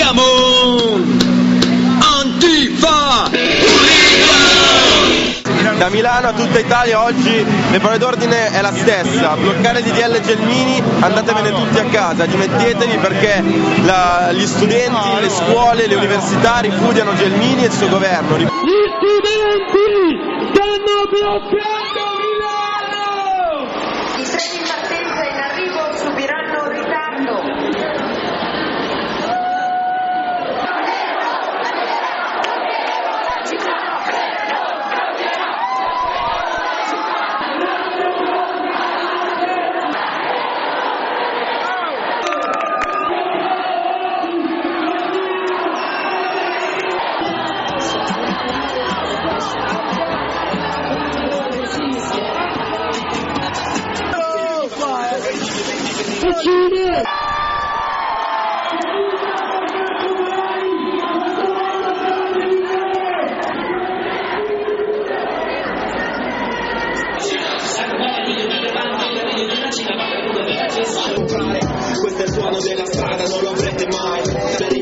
chiamo Antifa! Da Milano a tutta Italia oggi le parole d'ordine è la stessa, bloccare DDL Gelmini, andatevene tutti a casa, dimettetevi perché la, gli studenti, le scuole, le università ripudiano Gelmini e il suo governo. Gli studenti stanno bloccando! Uccide! Questo è il suono della strada, non lo avrete mai